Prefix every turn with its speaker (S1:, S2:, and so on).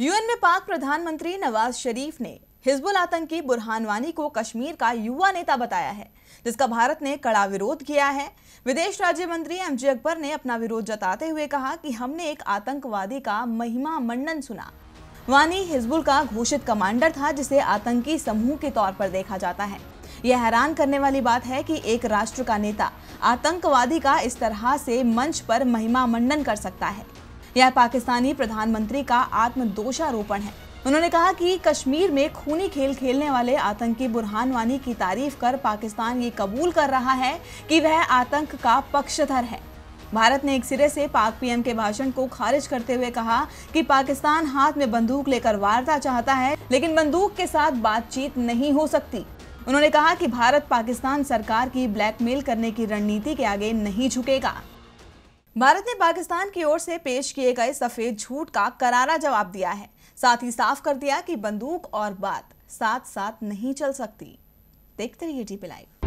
S1: UN में पाक प्रधानमंत्री नवाज़ शरीफ ने हिजबुल आतंकी बुरहान वानी को कश्मीर का युवा नेता बताया है, जिसका भारत ने कड़ा विरोध किया है। विदेश राज्य मंत्री एमजे अकबर ने अपना विरोध जताते हुए कहा कि हमने एक आतंकवादी का महिमा मंडन सुना। वानी हिजबुल का घोषित कमांडर था, जिसे आतंकी समूह के तौर पर देखा जाता है। यह हैरान करने वाली बात है कि एक राष्ट्र का नेता आतंकवादी का इस तरह से मंच पर महिमा मंडन कर सकता है। यह पाकिस्तानी प्रधानमंत्री का आत्मदोषारोपण है। उन्होंने कहा कि कश्मीर में खूनी खेल खेलने वाले आतंकी बुरहान वानी की तारीफ़ कर पाकिस्तान ये कबूल कर रहा है कि वह आतंक का पक्षधर है। भारत ने एक सिरे से पाक पीएम के भाषण को खारिज करते हुए कहा कि पाकिस्तान हाथ में बंदूक लेकर वार्ता चाहता है, लेकिन बंदूक के साथ बातचीत नहीं हो सकती। उन्होंने कहा कि भारत पाकिस्तान सरकार की ब्लैकमेल करने की रणनीति के आगे नहीं झुकेगा। भारत ने पाकिस्तान की ओर से पेश किए गए सफ़ेद झूठ का करारा जवाब दिया है। साथ ही साफ़ कर दिया कि बंदूक और बात साथ साथ नहीं चल सकती। देखते रहिए टीपी लाइव